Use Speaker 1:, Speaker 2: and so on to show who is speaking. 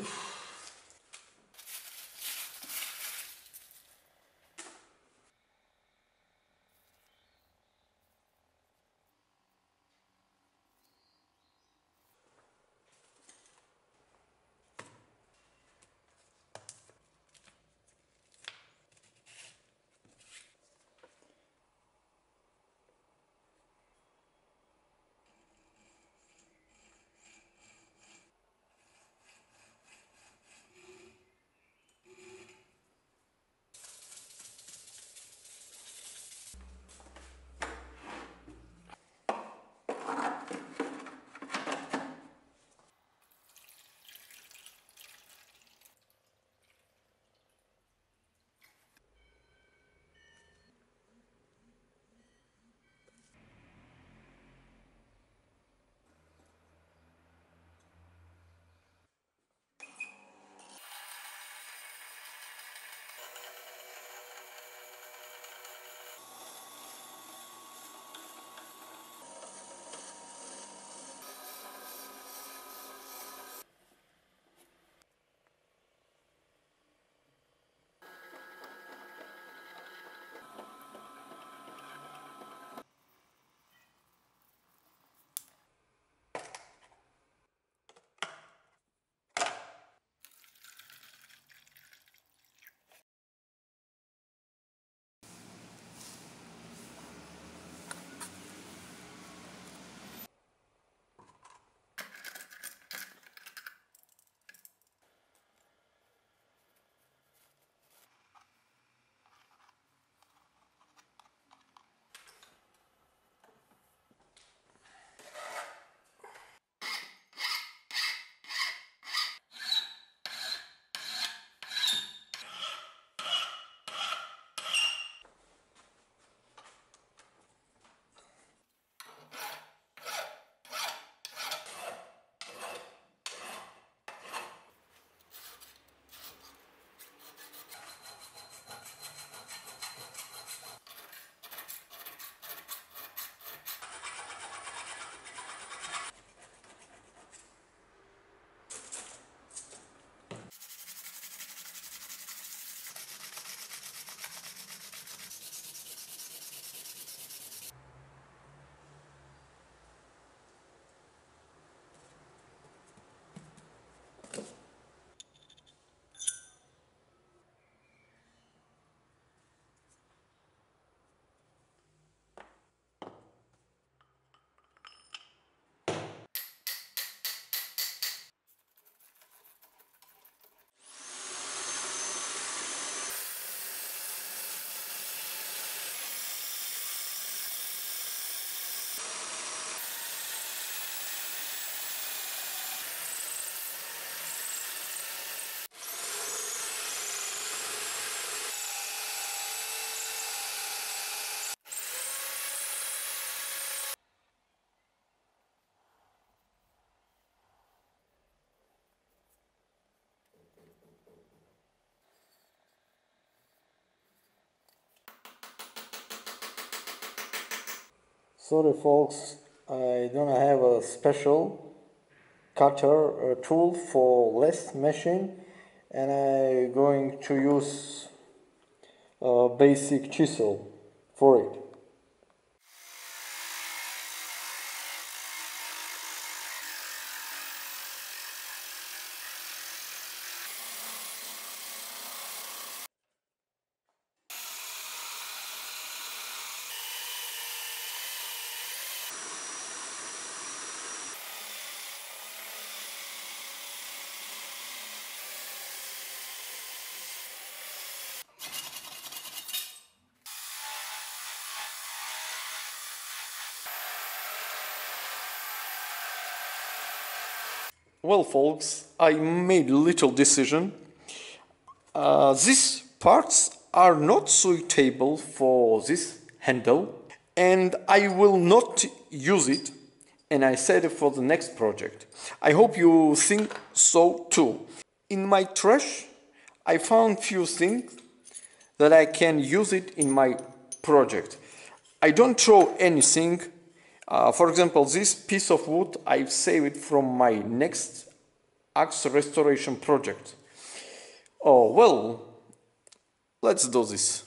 Speaker 1: Oof. Sorry folks, I don't have a special cutter uh, tool for lathe machine and I'm going to use a basic chisel for it. Well, folks, I made little decision. Uh, these parts are not suitable for this handle and I will not use it and I said it for the next project. I hope you think so too. In my trash, I found few things that I can use it in my project. I don't throw anything uh, for example, this piece of wood I've saved from my next axe restoration project. Oh, well, let's do this.